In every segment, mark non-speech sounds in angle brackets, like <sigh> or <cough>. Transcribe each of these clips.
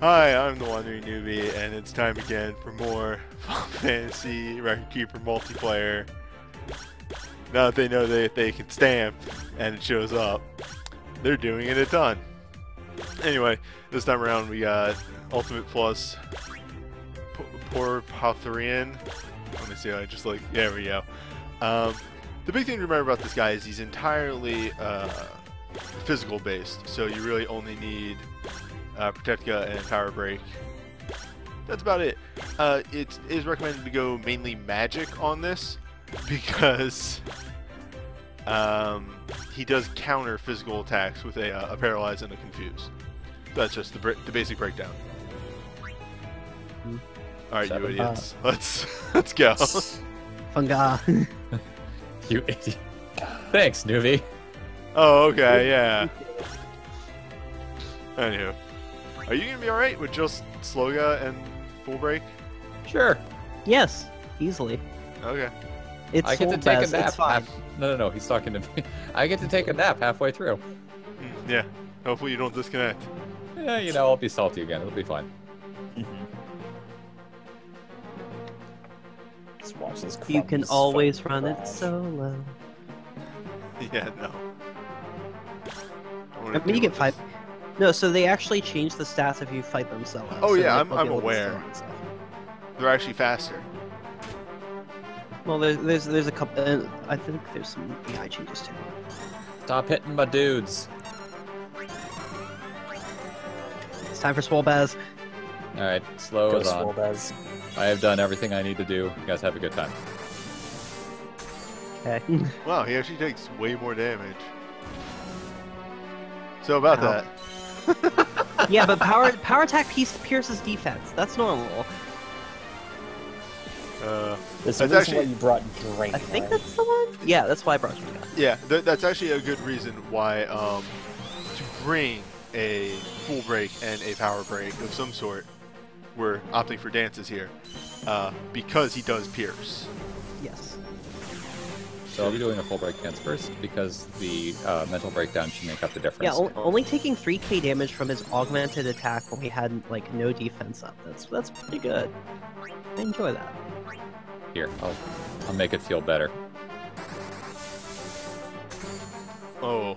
Hi, I'm the Wandering Newbie, and it's time again for more <laughs> Final Fantasy Record Keeper multiplayer. Now that they know that they can stamp and it shows up, they're doing it a ton. Anyway, this time around we got Ultimate Plus P- Porphyrion. Let me see, I just like, there we go. Um, the big thing to remember about this guy is he's entirely uh, physical based, so you really only need uh, Protectica and Power Break. That's about it. Uh, it is recommended to go mainly magic on this because um, he does counter physical attacks with a, uh, a paralyze and a confuse. That's just the, the basic breakdown. Hmm. All right, you Seven. idiots. Let's <laughs> let's go. Funga. <laughs> You idiot. Thanks, Nuvi. oh, okay, yeah. Anywho, are you gonna be all right with just Slowga and full break? Sure. yes, easily. Okay. It's I get to Soul take a nap. Half... No, no, no. He's talking to me. <laughs> I get to take a nap halfway through. Mm, Yeah. Hopefully you don't disconnect. Yeah, you know, I'll be salty again. It'll be fine. <laughs> Let's watch this. You can always from run it solo. <laughs> Yeah, no. I, I mean, you get five. No, so they actually change the stats if you fight them solo. Oh, so, yeah, I'm- I'm aware. steal and stuff. They're actually faster. Well, there's there's there's a couple. Uh, I think there's some AI changes too. Stop hitting my dudes. It's time for Swole Baz. All right, Slowga is on. Swolbaz. I have done everything I need to do. You guys have a good time. Okay. <laughs> Wow, he actually takes way more damage. So about Ow. that. Yeah, but power power attack piece pierces defense. That's normal. Uh, There's a That's reason why you brought Drain. I think right? that's the one. Yeah, that's why I brought you guys. yeah, th- that's actually a good reason why um, to bring a full break and a power break of some sort. We're opting for dances here uh, because he does pierce. Yes. So I'll be doing a full break against first because the uh, mental breakdown should make up the difference. Yeah, o- only taking 3k damage from his augmented attack when we had like no defense up. That's that's pretty good. I enjoy that. Here, I'll, I'll make it feel better. Oh.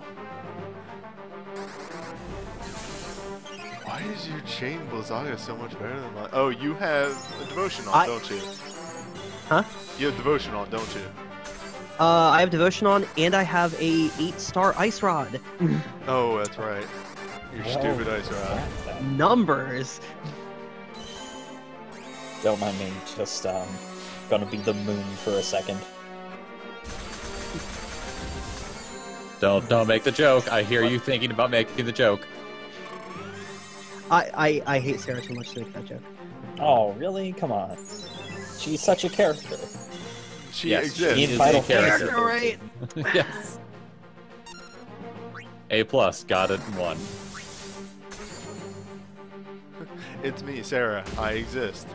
Why is your chain Blizzaga so much better than mine? Oh, you have a devotion on, I- don't you? Huh? You have devotion on, don't you? Uh, I have devotion on, and I have a eight star ice rod. <laughs> Oh, that's right. Your Well, stupid ice rod. Numbers. Don't mind me. Just um, gonna be the moon for a second. Don't don't make the joke. I hear you thinking about making the joke. I, I I hate Sarah too much to make that joke. Oh, really? Come on. She's such a character. She Yes, exists. she In is Final a character. Fantasy Right. <laughs> yes. A plus, got it. One. <laughs> It's me, Sarah. I exist.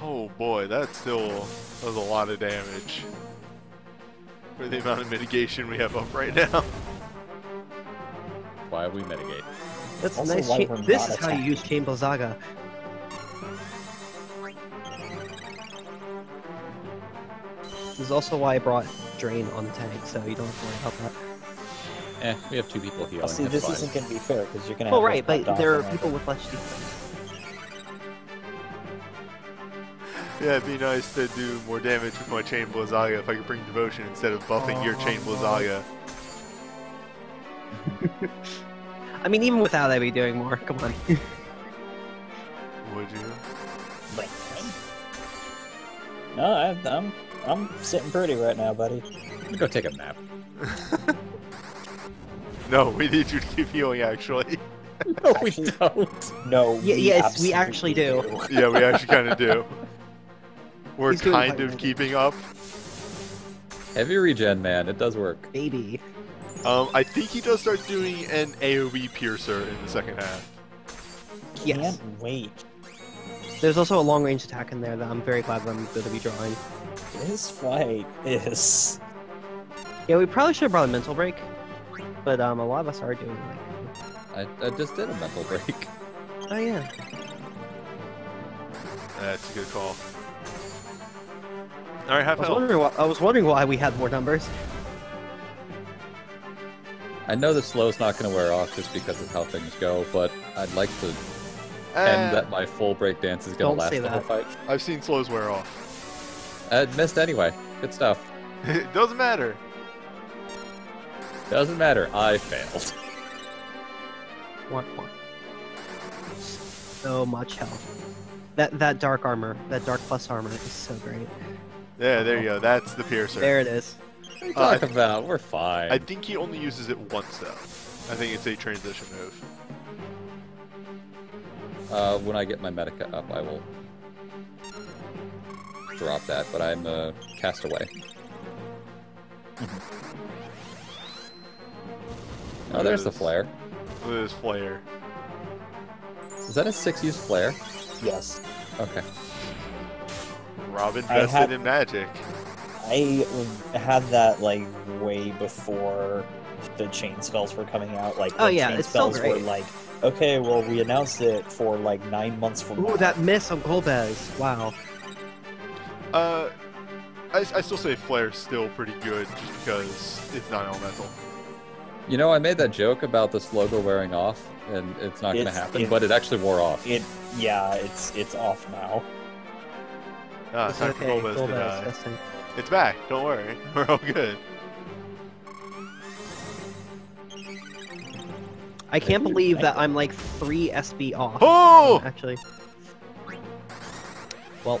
Oh boy, that's still that was a lot of damage for the amount of mitigation we have up right now. Why we mitigate? That's Also nice. why cha- we're this not is how you use Chain Blizzaga. Is also why I brought Drain on the tank, so you don't have to worry about that. Eh, we have two people healing. Oh, see, this fine. isn't gonna be fair because you're gonna. Well, have right, but there are people with less defense. Yeah, it'd be nice to do more damage with my Chain Blizzaga if I could bring Devotion instead of buffing your Chain Blizzaga. <laughs> I mean, even without, I'd be doing more. Come on. Would you? everything. No, I, I'm I'm sitting pretty right now, buddy. I'm gonna go take a nap. <laughs> No, we need you to keep healing, actually. No, we Actually- don't. No, Yeah, we yes, we actually do. <laughs> yeah, we actually kind of do. <laughs> We're He's kind of keeping up. Heavy regen, man. It does work. Baby. Um, I think he does start doing an AoE piercer in the second half. Yes. Can't wait. There's also a long range attack in there that I'm very glad that I'm going to be drawing. This fight is Yeah, we probably should have brought a mental break, but um, a lot of us are doing like I, I just did a mental break. Oh yeah. That's a good call. All right, half I was health. wondering why, I was wondering why we had more numbers. I know the slow's not going to wear off just because of how things go, but I'd like to Uh, end that my full break dance is gonna last the whole fight. I've seen slows wear off. Uh, missed anyway. Good stuff. <laughs> it doesn't matter. Doesn't matter. I failed. <laughs> One, one. So much health. That that dark armor, that dark plus armor is so great. Yeah, there you go. That's the piercer. There it is. What are you Uh, talking about? We're fine. I think he only uses it once though. I think it's a transition move. Uh, when I get my Medica up, I will drop that, but I'm a castaway. oh, there's the flare. Look at this flare. Is that a six-use flare? Yes. Okay. Rob I invested had- in magic. I had that like way before the chain spells were coming out. Like, Oh, the yeah, chain it's spells were great. like, okay, well, we announced it for like nine months from Ooh, now. that miss on Golbez. Wow. Uh, I, I still say flare's still pretty good just because it's not elemental. You know, I made that joke about this logo wearing off, and it's not going to It's- happen, it- but it actually wore off. It, yeah, it's it's off now. Ah, It's time okay. for Golbez to Golbez, die. Justin. It's back. Don't worry. <laughs> We're all good. I can't believe that I'm like three SB off. Oh! Actually. Well,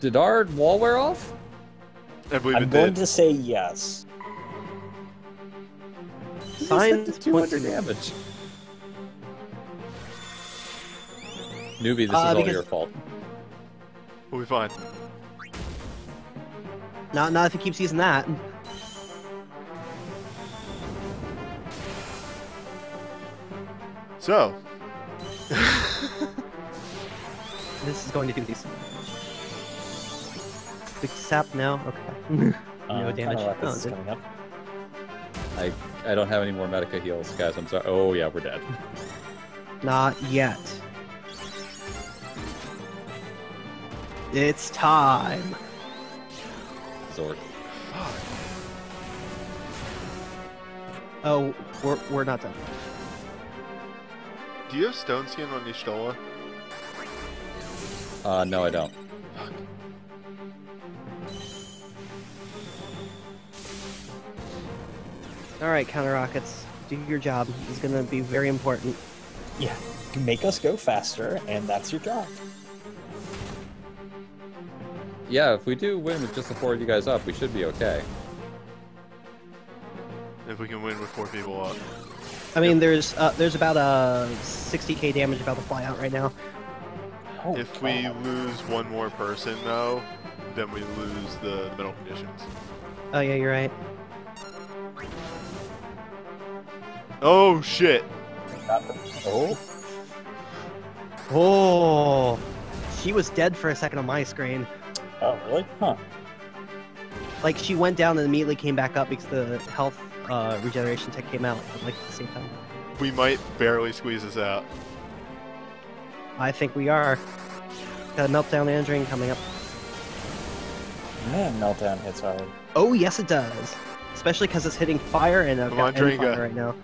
Did our wall wear off? I believe I'm it going did. to say yes. signs point to damage. Newbie, this Uh, is all your fault. We'll be fine. not not if he keeps using that. So, <laughs> This is going to do decent. Big sap now. Okay. <laughs> no Uh, damage. Like Oh, this is coming up. I I don't have any more Medica heals, guys. I'm sorry. Oh yeah, we're dead. <laughs> Not yet. It's time. Zord. Oh, we're we're not done. Do you have stone skin on Y'shtola? Uh, no, I don't. All right, counter rockets, do your job. It's gonna be very important. Yeah, you make us go faster, and that's your job. Yeah, if we do win with just the four of you guys up, we should be okay. If we can win with four people up. I mean, there's uh, there's about a 60k damage about to fly out right now. Oh, If we God. lose one more person, though, then we lose the mental conditions. Oh yeah, you're right. Oh shit! Oh, Oh, she was dead for a second on my screen. oh, really? Huh. Like she went down and immediately came back up because the health uh, regeneration tech came out like at the same time. We might barely squeeze this out. I think we are. Got a meltdown Andring coming up. Man, meltdown hits hard. Oh yes, it does. Especially because it's hitting fire and I've Come got on, fire right now.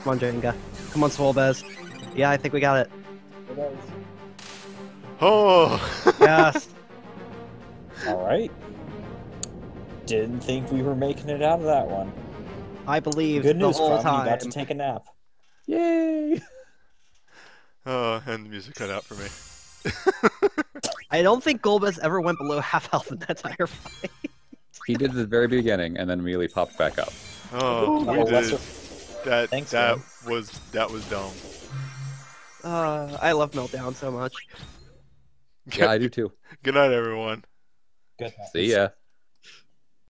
Come on, Dringa. Come on, Swolbez. Yeah, I think we got it. Oh! <laughs> Yes. All right. Didn't think we were making it out of that one. I believe Good the news, whole Crumb. You time. got to take a nap. Yay! <laughs> oh, and the music cut out for me. I don't think Golbez ever went below <laughs> half health in that entire fight. He did at the very beginning, and then immediately popped back up. Oh, we Oh, did. lesser- That Thanks, that man. was that was dumb. Uh, I love meltdown so much. Yeah, I do too. <laughs> Good night, everyone. Good. Night. See ya.